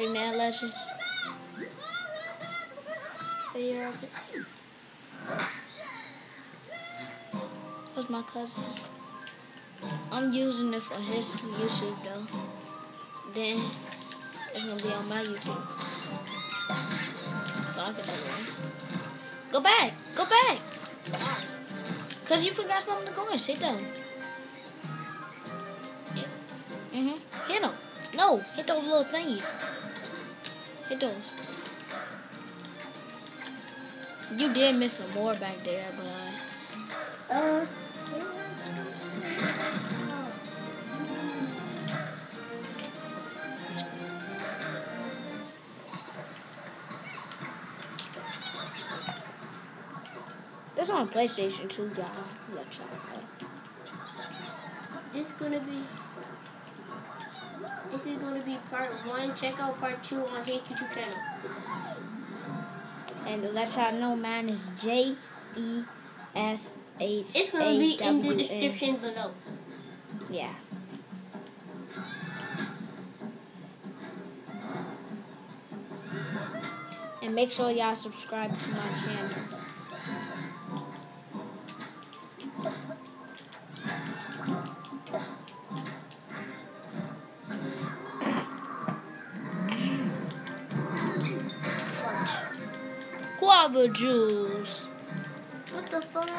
Rayman Legends. Video of it. That's my cousin. I'm using it for his YouTube though. Then it's gonna be on my YouTube. So I can do it. Go back! Go back! Cause you forgot something to go and sit down. Yeah. Mm-hmm. Hit them. No, hit those little thingies. Hit those. You did miss some more back there, but uh, this on PlayStation 2, y'all. It's gonna be. This is gonna be part one. Check out part two on his YouTube channel. And to let y'all know, mine is J E S H It's gonna be in the description below. Yeah. And make sure y'all subscribe to my channel. Guava juice. What the fuck?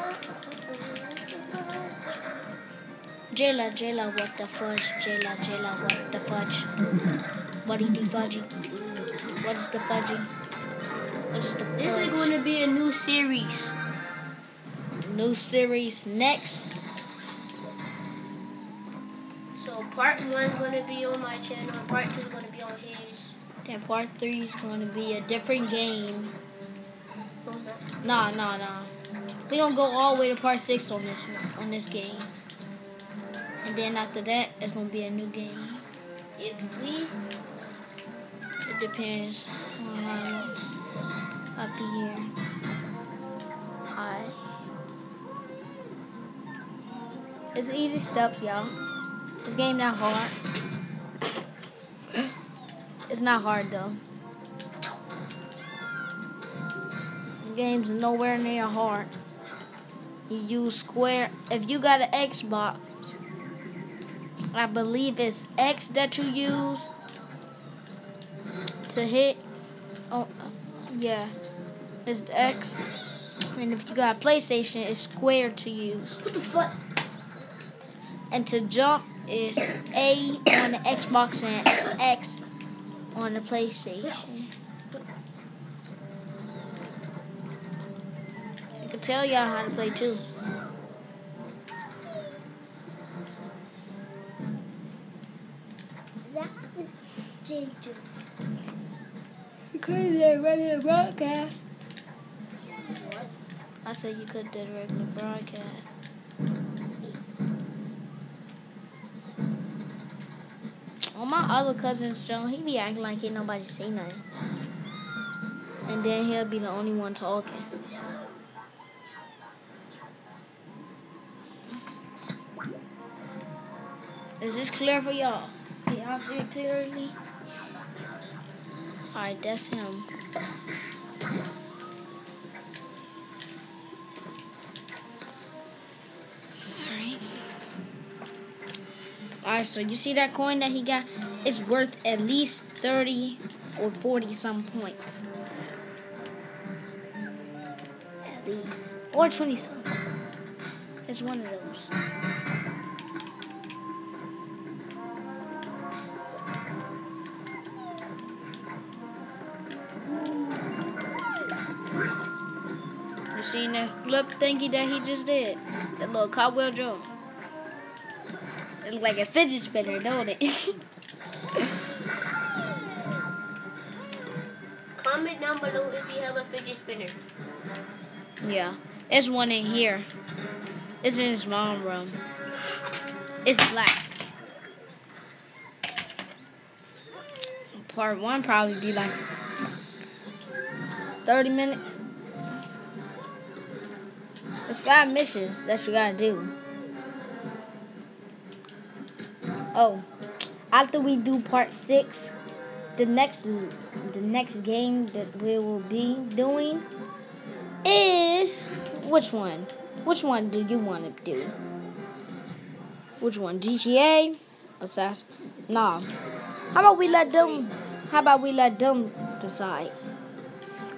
Jayla, Jayla, what the fudge? Jayla, Jayla, what the fudge? What is the fudgy? What is the fudgy? What is the This is fudge? gonna be a new series. New series next. So part one is gonna be on my channel, and part is gonna be on his. And part three is going to be a different game. Nah, nah, nah. We gonna go all the way to part six on this one, on this game. And then after that, it's gonna be a new game. If we It depends on how I'll here. Alright. It's easy steps, y'all. This game not hard. it's not hard though. Game's nowhere near hard. You use square. If you got an Xbox, I believe it's X that you use to hit. Oh, yeah, it's the X. And if you got a PlayStation, it's square to use. what the fuck? And to jump is A on the Xbox and X on the PlayStation. Tell y'all how to play too. That is dangerous. You could do a regular broadcast. What? I said you could do a regular broadcast. On my other cousin's channel, he be acting like ain't nobody say nothing. And then he'll be the only one talking. Is this clear for y'all? Can y'all see it clearly? Alright, that's him. Alright. Alright, so you see that coin that he got? It's worth at least 30 or 40 some points. At least. Or 20 some. It's one of those. Seen that flip thingy that he just did? That little cobwheel jump. It look like a fidget spinner, don't it? Comment down below if you have a fidget spinner. yeah. There's one in here. It's in his mom room. It's black. Part one probably be like 30 minutes. There's five missions that you gotta do. Oh, after we do part six, the next the next game that we will be doing is which one? Which one do you want to do? Which one? GTA? Assassin? Nah. How about we let them? How about we let them decide?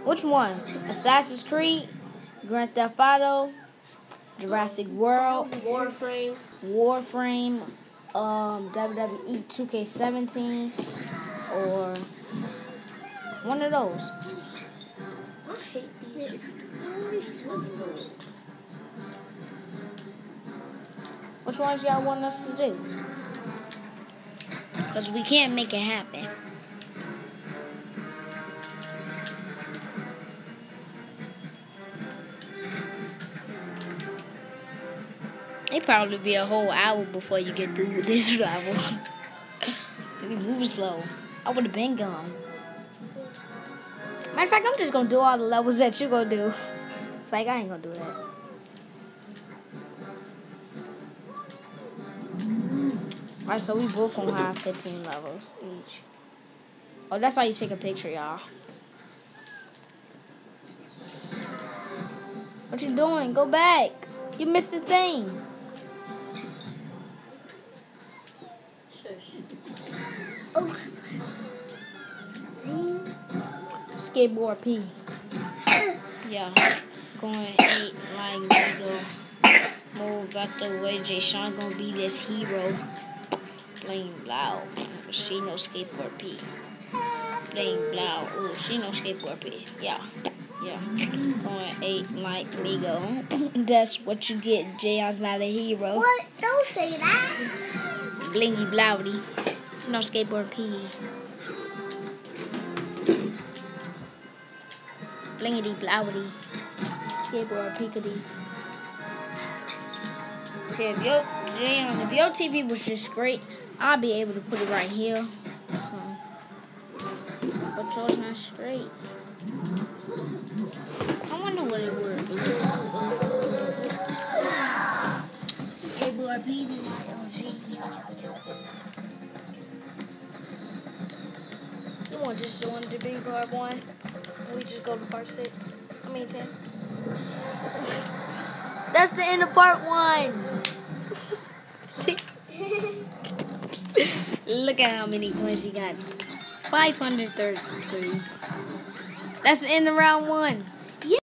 Which one? Assassin's Creed, Grand Theft Auto, Jurassic World, Warframe. Warframe, um, WWE 2K17, or one of those. I hate these. Which ones y'all want us to do? Because we can't make it happen. It probably be a whole hour before you get through this level. you move slow. I would have been gone. Matter of fact, I'm just gonna do all the levels that you gonna do. It's like I ain't gonna do that. Alright, so we both gonna have 15 levels each. Oh, that's why you take a picture, y'all. What you doing? Go back. You missed the thing. Skateboard P. yeah. Going eight like nigga. Move out the way. JeShawn gonna be this hero. Playing loud. She no skateboard P. Playing loud. Ooh, she no skateboard P. Yeah. Yeah. Going eight like Migo. That's what you get. Jay's not a hero. what? Don't say that. Blingy blowdy. No skateboard P. Blingity blowdy. Skateboard peekity. See if your damn, if your TV was just great, I'll be able to put it right here. So, but yours not straight. I wonder what it would. Skateboard P be my OG. You want just the one to be part one? We just go to part six? I mean ten. That's the end of part one. Look at how many coins he got. 533. That's the end of round one.